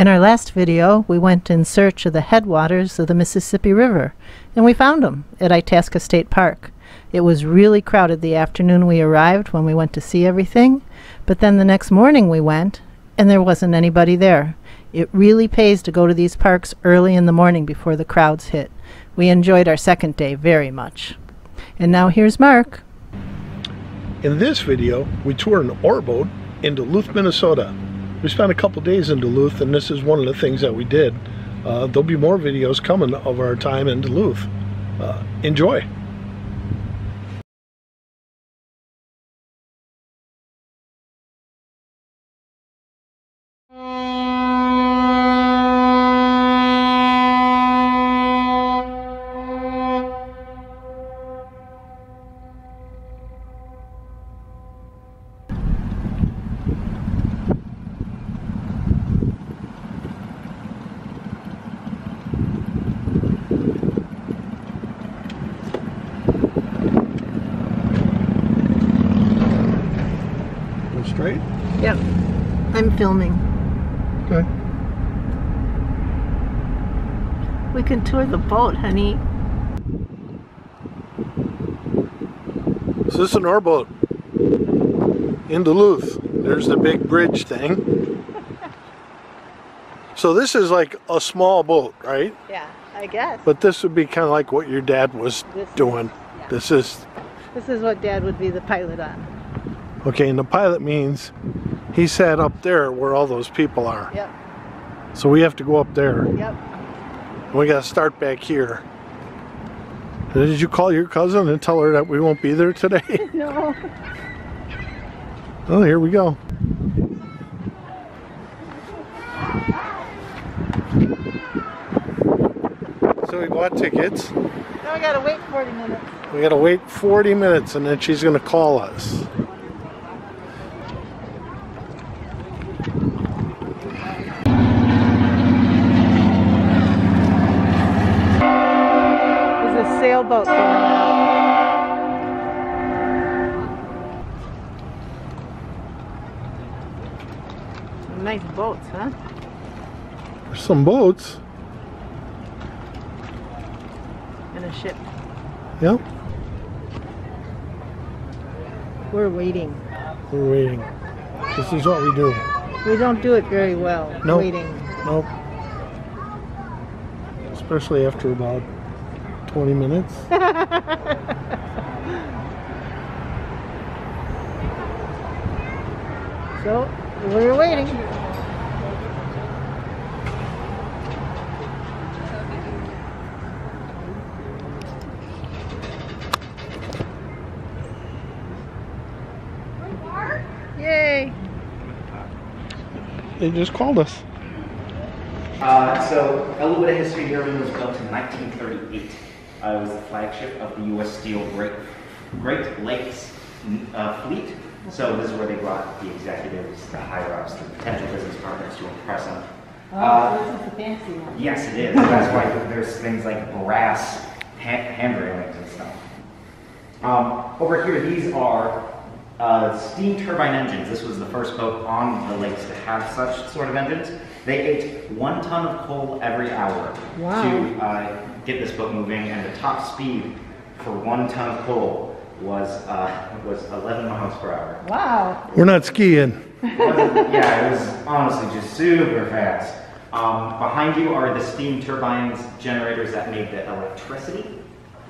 In our last video, we went in search of the headwaters of the Mississippi River, and we found them at Itasca State Park. It was really crowded the afternoon we arrived when we went to see everything, but then the next morning we went, and there wasn't anybody there. It really pays to go to these parks early in the morning before the crowds hit. We enjoyed our second day very much. And now here's Mark. In this video, we tour an ore boat in Duluth, Minnesota. We spent a couple days in Duluth and this is one of the things that we did. Uh, there'll be more videos coming of our time in Duluth. Uh, enjoy. Straight? Yep. I'm filming. Okay. We can tour the boat, honey. So this is an ore boat in Duluth. There's the big bridge thing. So this is like a small boat, right? Yeah, I guess. But this would be kind of like what your dad was This is- doing. yeah. This is This is what Dad would be the pilot on. Okay, and the pilot means he sat up there where all those people are. Yep, So we have to go up there. yep. And we got to start back here. Did you call your cousin and tell her that we won't be there today? No. oh, here we go. So we bought tickets. Now we gotta wait 40 minutes. We gotta wait 40 minutes and then she's gonna call us. There's a sailboat going out. Some nice boats, huh? There's some boats. And a ship. Yep, We're waiting. we're waiting. This is what we do. We don't do it very well, Nope. waiting. Nope. Especially after about 20 minutes. So, we're waiting. They just called us. Uh, so, a little bit of history here. It was built in 1938. Uh, it was the flagship of the U.S. Steel Great, Great Lakes uh, Fleet. So, this is where they brought the executives, the higher ups, the potential business partners to impress them. Uh, Oh, this is the fancy one. Yes, it is. That's why there's things like brass ha- hand railings and stuff. Um, over here, these are uh, steam turbine engines. This was the first boat on the lakes to have such sort of engines. They ate one ton of coal every hour Wow. to uh, get this boat moving, and the top speed for one ton of coal was uh, was 11 miles per hour. Wow. We're not skiing. It yeah, it was honestly just super fast. Um, behind you are the steam turbines, generators that made the electricity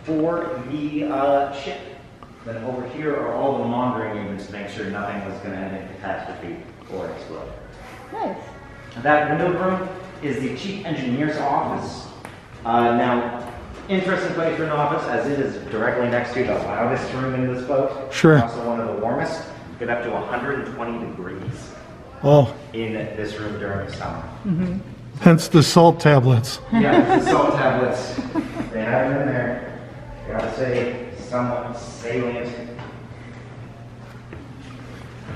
for the uh, ship. Then over here are all the monitoring units to make sure nothing was going to end in catastrophe or explode. Nice. That window room is the chief engineer's office. Uh, now, interesting place for an office, as it is directly next to the loudest room in this boat. Sure. Also one of the warmest. Get up to 120 degrees Oh, in this room during the summer. Mm -hmm. hence the salt tablets. Yeah, the salt tablets. They have them in there. Gotta say, somewhat salient.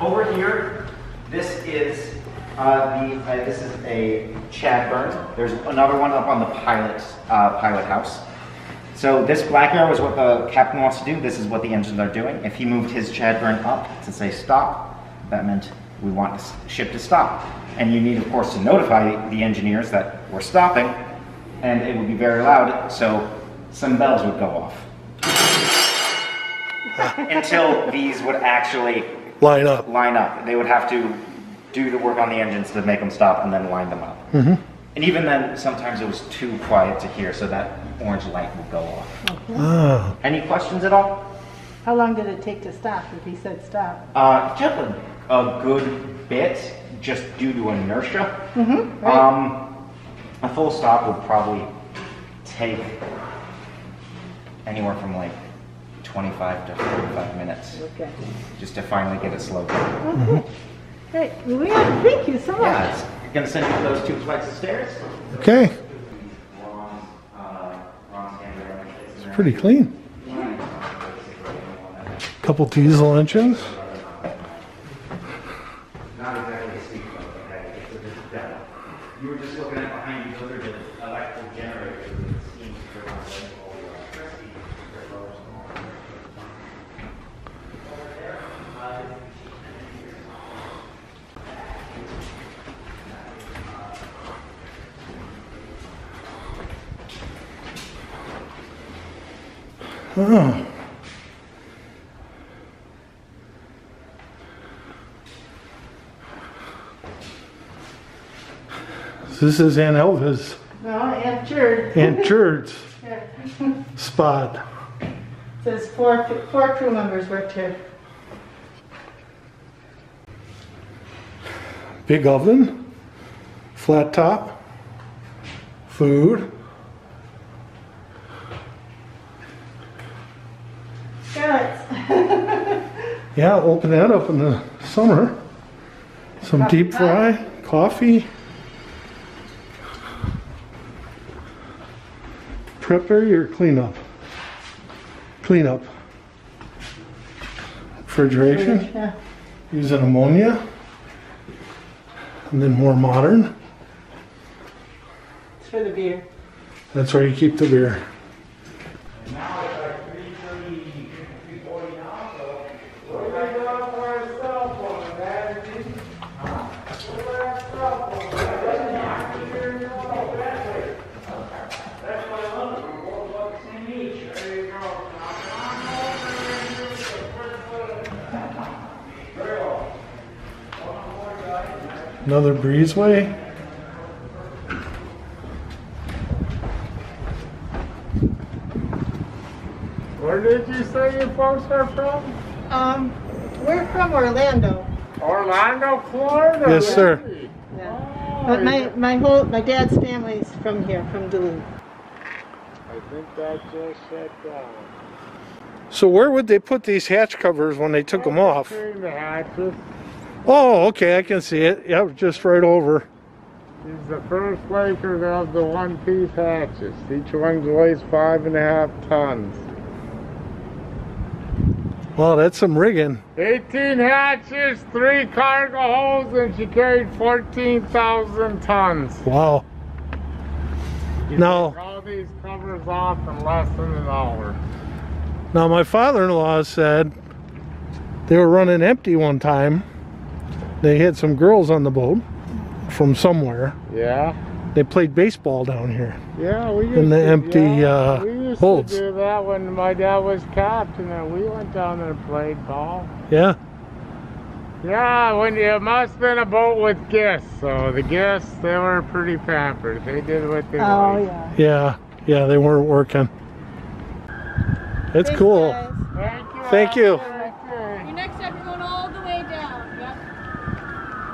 Over here, this is uh, the uh, this is a Chadburn. There's another one up on the pilot uh, pilot house. So this black arrow is what the captain wants to do. This is what the engines are doing. If he moved his Chadburn up to say stop, that meant we want the ship to stop. And you need, of course, to notify the engineers that we're stopping, and it would be very loud, so some bells would go off. Until these would actually Line up. line up. They would have to do the work on the engines to make them stop and then line them up. And even then, sometimes it was too quiet to hear, so that orange light would go off. Ah, Any questions at all? How long did it take to stop if he said stop? Uh, took a, a good bit just due to inertia. Um, a full stop would probably take anywhere from like 25 to 45 minutes Okay. just to finally get it slowed down. Great. Moving on. Thank you so much. Yeah, it's gonna send you those two flights of stairs. okay. Ron's, uh, Ron's hand there. Pretty clean. Couple diesel engines. Not exactly a speed boat, okay? It's a just demo. You were just looking at behind you, those are the electrical generators and the steam turbines and all the electricity. that goes on. Oh. This is Aunt Elva's, No, Aunt Jude. Aunt Here. spot. Says four, four crew members worked here. Big oven, flat top, food. Yeah, open that up in the summer. Some Coffee deep fry, coffee. Prepper or cleanup? Cleanup. Refrigeration, Yeah. using ammonia. And then more modern, It's for the beer. that's where you keep the beer. Another breezeway. Where did you say you folks are from? Um, we're from Orlando. Orlando, Florida. Yes, sir. Yeah. Oh, But my, my whole, my dad's family's from here, from Duluth. I think that just shut down. So where would they put these hatch covers when they took them off? Between the hatches. Oh, okay, I can see it. Yep, just right over. He's the first maker of the one-piece hatches. Each one weighs five and a half tons. Wow, that's some rigging. 18 hatches, three cargo holds, and she carried 14,000 tons. Wow. You No. all these covers off in less than an hour. Now, my father-in-law said they were running empty one time. They had some girls on the boat from somewhere. Yeah. They played baseball down here. Yeah, we used In the to, empty, yeah, uh, we used holds. to do that when my dad was captain, and we went down there and played ball. Yeah. Yeah, when you must have been a boat with guests, so the guests they were pretty pampered. They did what they Oh, wanted. yeah. Yeah. Yeah, they weren't working. It's Thanks, cool. guys. Thank you. Thank you. Okay. Your next step, you're going all the way down. Yep.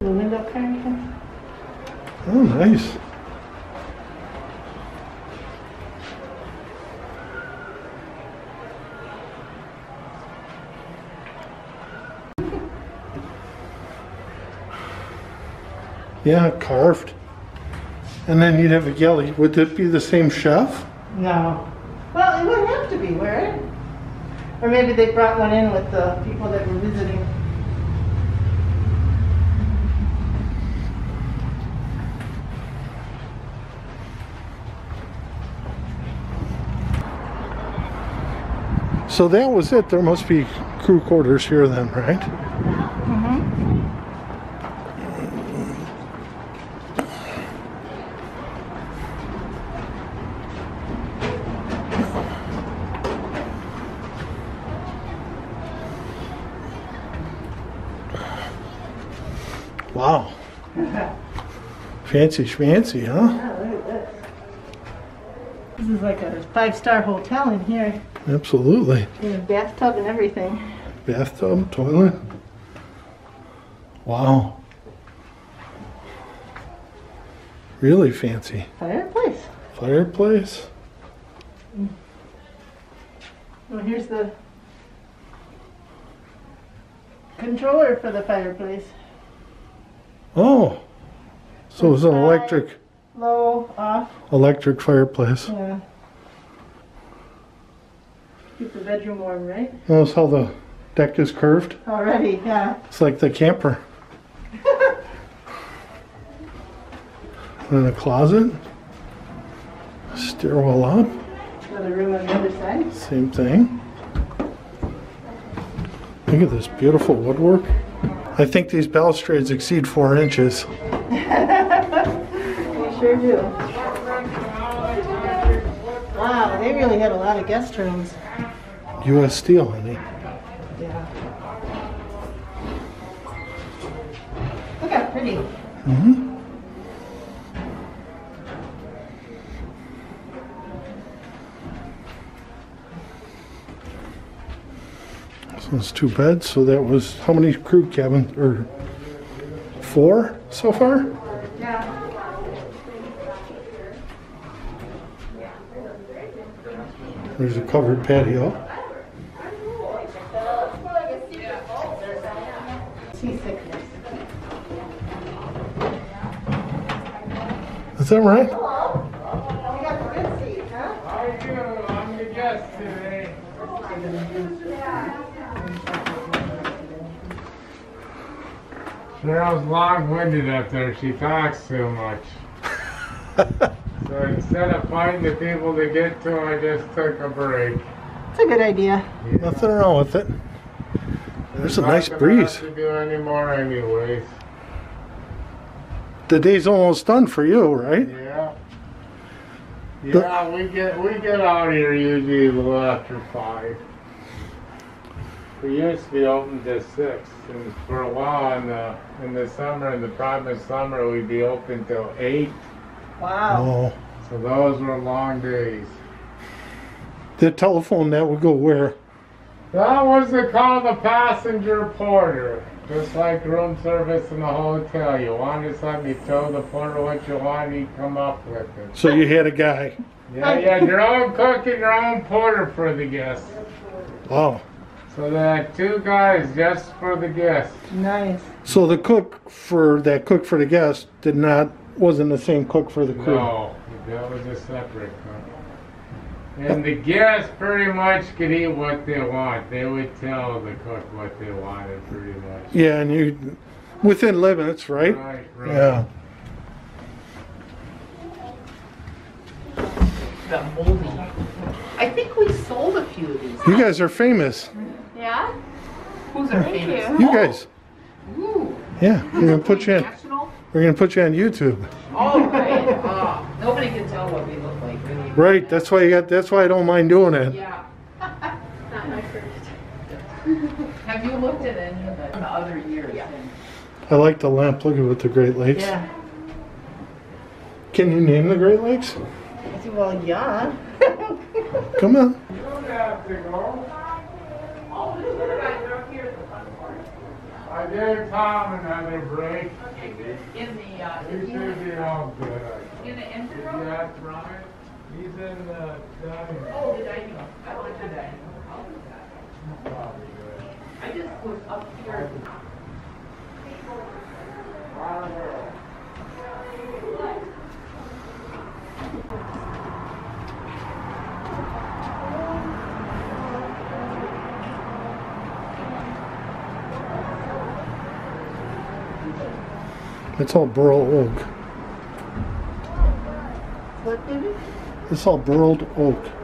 The window curtain. Oh, nice. Yeah, carved. And then you'd have a galley. Would it be the same chef? No. Well, it wouldn't have to be, would it? Or maybe they brought one in with the people that were visiting. So that was it. There must be crew quarters here then, right? Wow. Fancy schmancy, huh? Yeah, look at This This is like a five-star hotel in here. Absolutely. In a bathtub and everything. Bathtub, toilet. Wow. Really fancy. Fireplace. Fireplace. Mm. Well, here's the controller for the fireplace. Oh. So it's an electric Low, off, electric fireplace. yeah. Keep the bedroom warm, right? Notice how the deck is curved? Already, yeah. It's like the camper. and a closet. Stairwell up. Another room on the other side. Same thing. Look at this beautiful woodwork. I think these balustrades exceed four inches. We sure do. Wow, they really had a lot of guest rooms. U.S. steel, honey. So it's two beds. So that was how many crew cabins or four so far? Yeah. There's a covered patio. Is that right? You got the good seat, huh? How are you? I'm the guest today. Cheryl's long-winded up there. She talks too much. so instead of finding the people to get to, I just took a break. It's a good idea. Nothing wrong with it. There's a nice gonna breeze. have to do anymore anyways. The day's almost done for you, right? Yeah. Yeah, we get we get out here usually a little after five. We used to be open to six, and for a while in the in the summer, in the promised summer, we'd be open till eight. Wow. Oh. So those were long days. The telephone that would go where? That was to call the passenger porter, just like room service in the hotel. You wanted something, you told the porter what you wanted, he'd come up with it. So you had a guy. Yeah, you had your own cook and your own porter for the guests. Wow. So they had two guys just for the guests. Nice. So the cook for that cook for the guest did not wasn't the same cook for the crew. No, that was a separate cook. And the guests pretty much could eat what they want. They would tell the cook what they wanted pretty much. Yeah, and you within limits, right? Right, right. Yeah. the moldy. I think we sold a few of these. You guys are famous. Yeah? Who's our Thank famous? you. You guys. Ooh. Yeah. We're gonna put you in. National? We're gonna put you on YouTube. Oh, right. Ah, nobody can tell what we look like, really. Right. That's why you got. That's why I don't mind doing it. Yeah. Not my first. Have you looked at any of the, the other years? Yeah. I like the lamp. Look at what the Great Lakes. Yeah. Can you name the Great Lakes? I said, well, yeah. Come on. You don't have to go. I gave Tom another break. In the, uh, He should be all good. in the engine Did room? you ask Ryan? He's in the dining room. Oh, the dining room. I went to the dining room. I'll do that. Probably good. I just was up here. It's all burl oak. What, baby? It's all burled oak.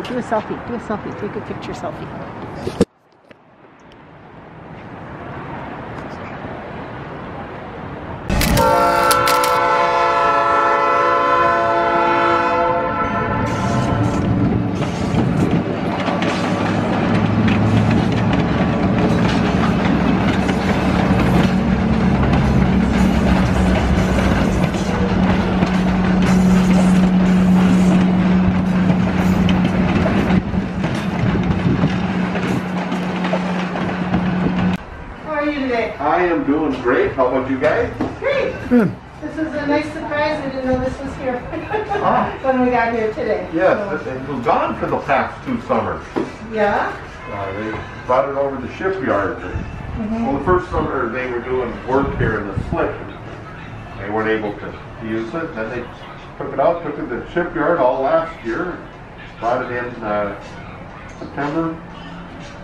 Do a selfie. Do a selfie. Take a picture selfie. Today? I am doing great. How about you guys? Great. Good. This is a nice surprise. I didn't know this was here Ah. when we got here today. Yes, it it was gone for the past two summers. Yeah? Uh, they brought it over to the shipyard. Well, the first summer they were doing work here in the slip. and They weren't able to use it. Then they took it out, took it to the shipyard all last year. Brought it in uh, September,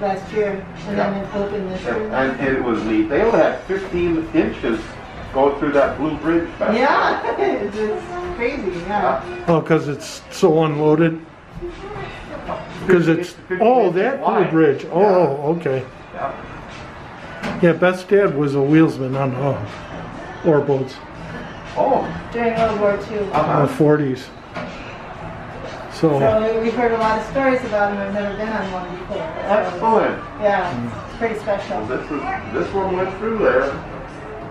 Last year, and then it opened this year. and it was neat. They only had 15 inches go through that blue bridge back. Yeah, it's, it's crazy, yeah. Oh, because it's so unloaded? Because it's, oh that blue bridge. Oh, okay. Yeah. Yeah, Beth's dad was a wheelsman on uh, ore boats Oh, During World War II. in uh-huh. the 40s. So, So we've heard a lot of stories about him. I've never been on one before. So, excellent. Yeah, it's pretty Well, special. this is, this one went through there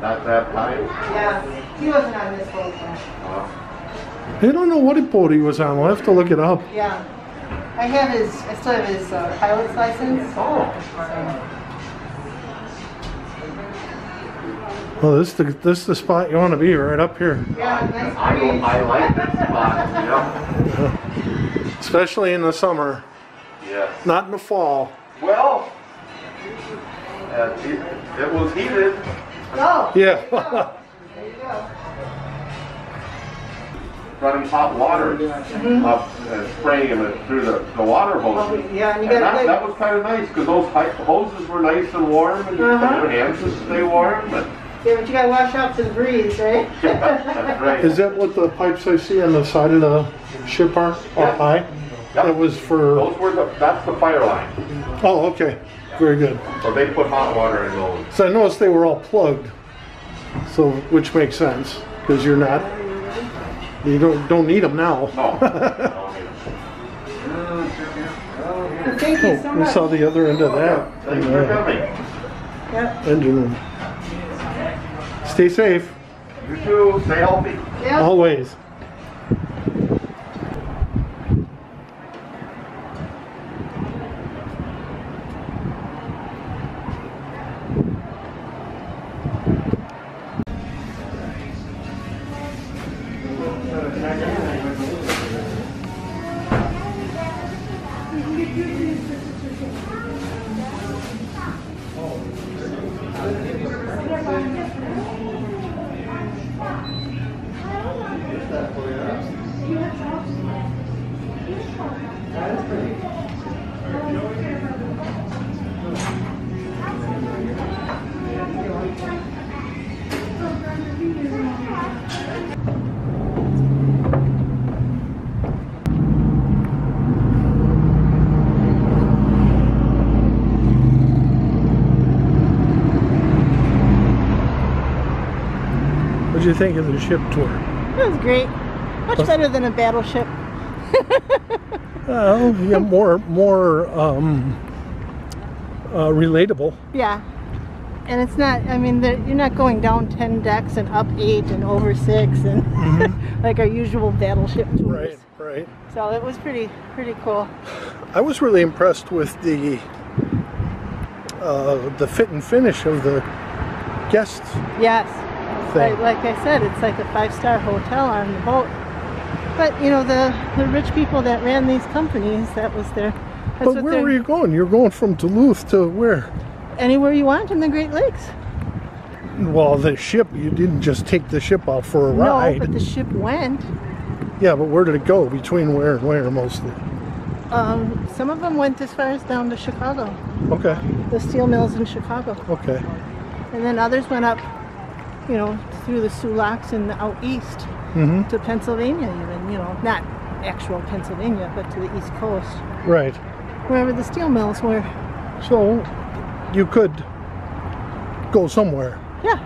at that time. Yeah, he wasn't on this boat then. Uh, I don't know what boat he was on. We'll have to look it up. Yeah. I have his, I still have his uh, pilot's license. Oh, Oh, this is the, this is the spot you want to be, right up here. Yeah, nice I, breeze. I like this spot, yeah. Especially in the summer, Yes. not in the fall. Well, uh, it, it was heated. Oh, Yeah. there you go. running hot water up and spraying it through the, the water hoses. Oh, yeah, and you And gotta that, that was kind of nice because those hoses were nice and warm and Uh-huh. your hands would stay warm. And, yeah, but you gotta watch out for the breeze, right? that's right. Is that what the pipes I see on the side of the ship are, Yeah. up high? Yep. That was for, Those were the, that's the fire line. oh, okay, very good. So they put hot water in those. So I noticed they were all plugged, so, which makes sense, because you're not, you don't, don't need them now. No. Thank you so oh, We much. saw the other end of that. Thanks for coming. Yep. Engine room. Stay safe, You too. Stay healthy. Yep. always. What'd you think of the ship tour? That was great. Much better than a battleship. Well, yeah, more, more, um, uh, relatable. Yeah. And it's not, I mean, you're not going down 10 decks and up 8 and over 6 and like our usual battleship tours. Right, right. So it was pretty, pretty cool. I was really impressed with the uh, the fit and finish of the guests Yes. Thing. Like, like I said, it's like a five-star hotel on the boat. But, you know, the, the rich people that ran these companies, that was their... That's But where were you going? You're going from Duluth to where? Anywhere you want in the Great Lakes. Well, the ship. You didn't just take the ship out for a ride. No, but the ship went. Yeah, but where did it go? Between where and where mostly? Um, some of them went as far as down to Chicago, Okay, the steel mills in Chicago. okay. And then others went up, you know, through the Soo Locks and out east Mm-hmm. to Pennsylvania even, you know, not actual Pennsylvania, but to the East Coast, Right. wherever the steel mills were. So you could go somewhere. Yeah.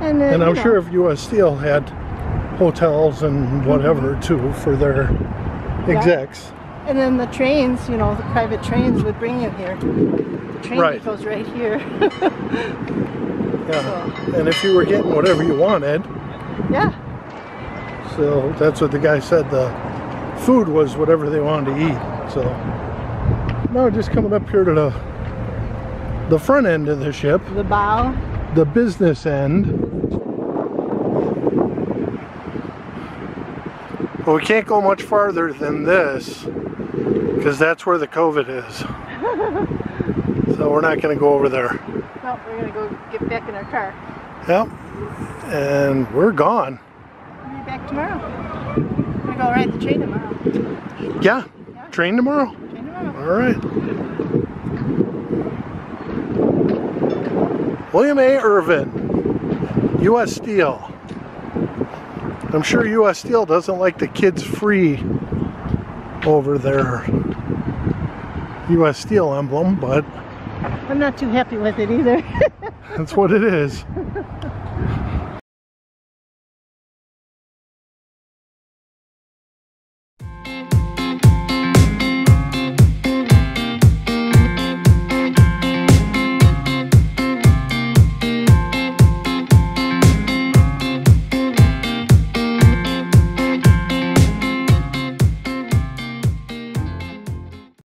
And, uh, And I'm know, sure if US Steel had hotels and whatever too for their execs. And then the trains, you know, the private trains would bring you here. The train Right. goes right here. Yeah. And if you were getting whatever you wanted, yeah. so that's what the guy said, the food was whatever they wanted to eat. So now we're just coming up here to the the front end of the ship, The bow. the business end. But we can't go much farther than this because that's where the COVID is. so we're not going to go over there. No, we're gonna go get back in our car. Yep. And we're gone. We'll be back tomorrow. We're gonna go ride the train tomorrow. Yeah. Train tomorrow. Train tomorrow. All right. William A. Irvin, U.S. Steel. I'm sure U.S. Steel doesn't like the kids free over their U.S. Steel emblem, but I'm not too happy with it either. that's what it is.